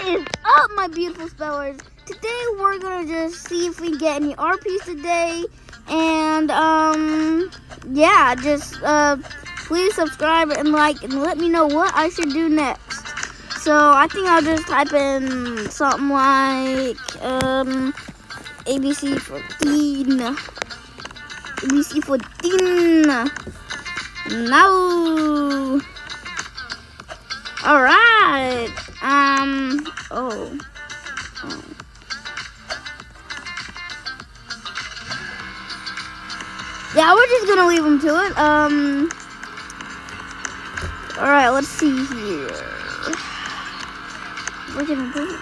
Up, my beautiful spellers? Today we're gonna just see if we get any RPs today, and um, yeah, just uh, please subscribe and like and let me know what I should do next. So I think I'll just type in something like um, ABC 14, ABC 14. No. Oh. oh. Yeah, we're just gonna leave him to it. Um. All right. Let's see here. We're gonna do.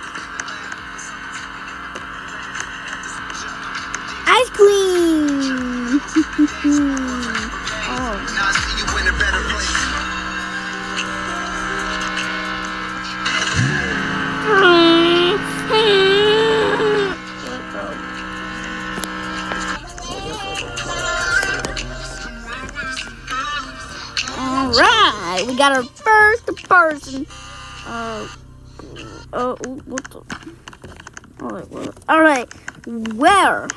Ice cream. right, we got our first person. Uh, uh, what the? All right, well, all right, where?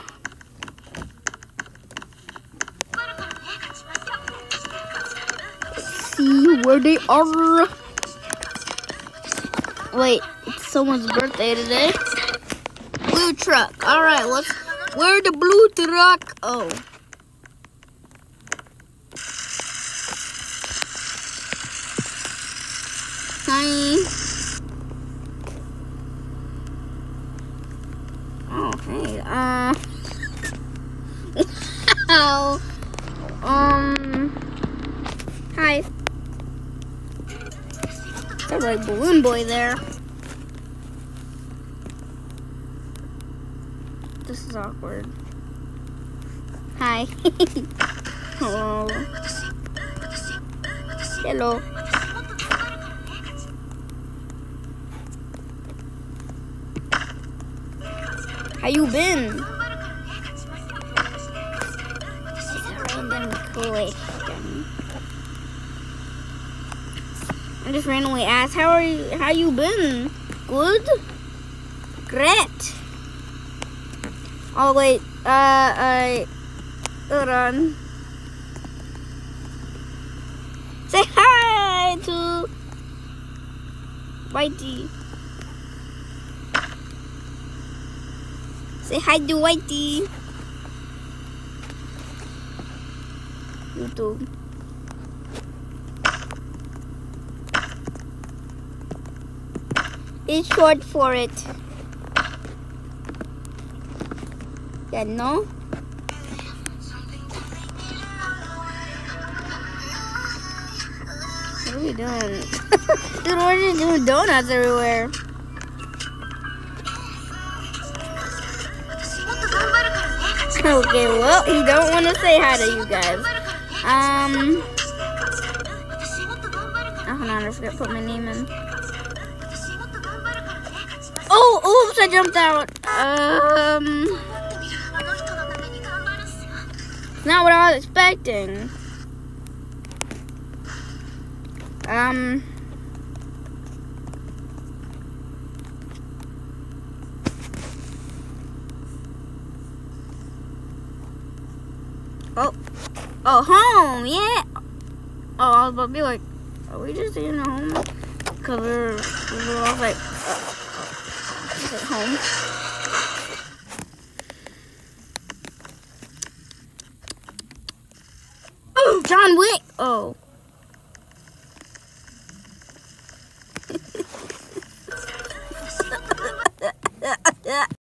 See where they are. Wait, it's someone's birthday today. Blue truck. All right, let's. Where the blue truck? Oh. Hi. Oh, hey. Uh. Wow. Um. Hi. Got like balloon boy there. This is awkward. Hi. Hello. Hello. How you been? It's a random question. I just randomly asked, how are you? How you been? Good. Great. Oh wait. Uh, I. Hold on. Say hi to Whitey. Say hi to Whitey. YouTube. It's short for it. Yeah, no? What are we doing? Dude, we're just doing donuts everywhere. Okay, well, he don't want to say hi to you guys. Um, oh, hold on, I forgot to put my name in. Oh, oops, I jumped out. Um, not what I was expecting. Um. Oh, oh, home, yeah. Oh, I was about to be like, are we just in a home? Because we're, we all like, uh, uh, at home. Oh, John Wick. Oh.